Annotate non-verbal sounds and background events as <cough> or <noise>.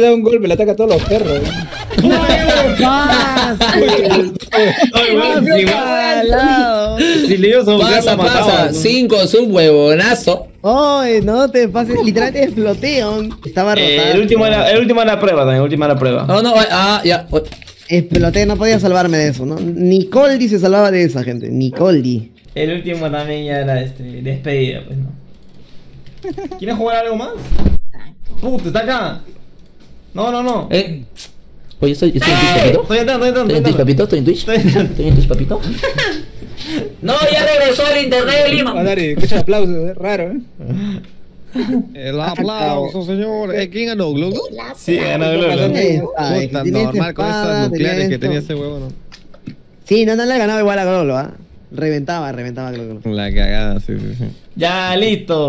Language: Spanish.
le da un golpe, le ataca a todos los perros. Si le ibas a buscar, Pasa, la mataba, pasa. ¿no? Cinco es un huevonazo. Ay, no te pases. Literalmente exploteó. Estaba Eh, rotado. el último era, el último era la prueba también, el último era la prueba. Oh, no, ah, ya. Exploté, no podía salvarme de eso, ¿no? Nicoldi se salvaba de esa, gente. Nicoldi. El último también ya era este, despedida, pues no. ¿Quieres jugar algo más? Puta, está acá. No, no, no. Eh. Oye, estoy, estoy en Twitch, papito. Estoy entrando, estoy Estoy en Twitch, entrando. papito. Estoy en Twitch. Estoy entrando. Estoy en Twitch, papito. <laughs> No, ya regresó el internet de Lima. Mandari, escucha aplausos, es raro, ¿eh? <laughs> El aplauso, señor. Eh, ¿Quién ganó? ¿Globo? Sí, ganó. Ay, Puta, normal con esas nucleares que tenía ese huevo, ¿no? Sí, no, no le ganaba igual a Glolo, ¿ah? Reventaba, reventaba Glolo. La cagada, sí, sí, sí. Ya, listo.